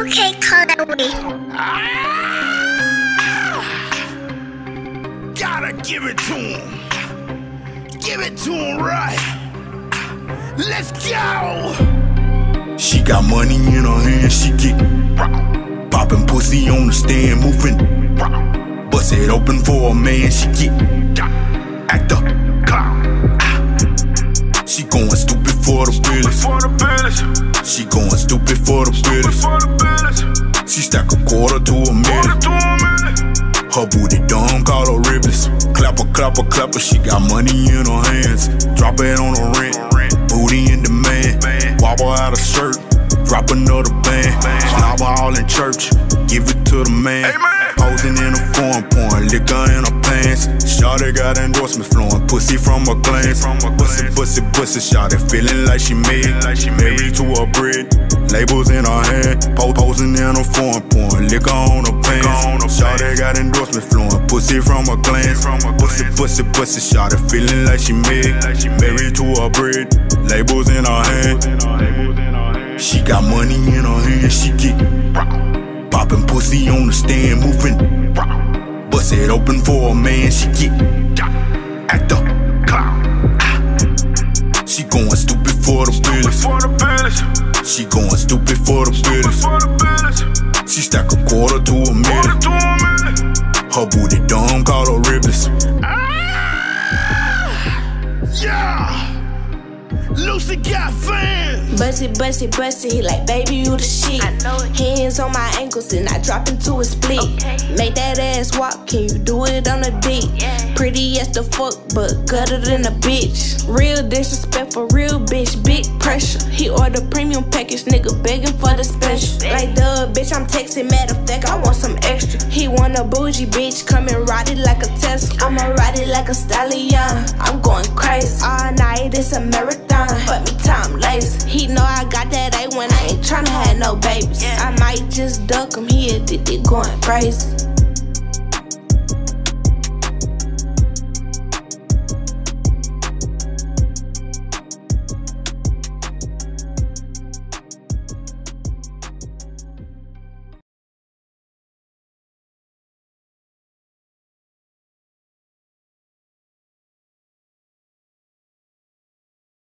Okay, Chloe. Gotta give it to him. Give it to him right. Let's go. She got money in her hand, she get popping pussy on the stand, moving. Bust it open for a man, she get act up. She going stupid for the billies. She going stupid for the billies. She stack a quarter to a million. Her booty dumb, call her ribless. Clapper, clapper, clapper, she got money in her hands. Drop it on the rent. Booty in demand. Wobble out a shirt. Drop another band. Slobber all in church. Give it to the man. Posing in a form, pouring liquor in her pants. Shawty got endorsements flowing, pussy from her glance. Pussy, pussy, pussy, shawty feeling like she made. Like she married to a bread, labels in her hand. Po- posing in a form, pouring liquor on her pants. Shawty got endorsements flowing, pussy from her glance. Pussy, pussy, pussy, shawty feeling like she made. Like she married to a bread, labels in her hand. She got money in her hand, she get it open for a man, she get act up. Ah. She going stupid for the billies. She going stupid for the billies. Lucy got fans. Bust it, bust it, bust it. He like, baby, you the shit. I know it. Hands on my ankles and I drop into a split. Okay. Make that ass walk, can you do it on a dick? Yeah. Pretty as the fuck, but gutter than a bitch. Real disrespect for real bitch, big pressure. He order premium package, nigga begging for the special. Like the bitch, I'm texting, matter of fact, I want some extra. He want a bougie bitch, come and ride it like a Tesla. I'ma ride it like a stallion. I'm going crazy. All night, it's a marathon. But me time lazy. He know I got that A when I ain't tryna have no babies. I might just duck him, he addicted, going crazy.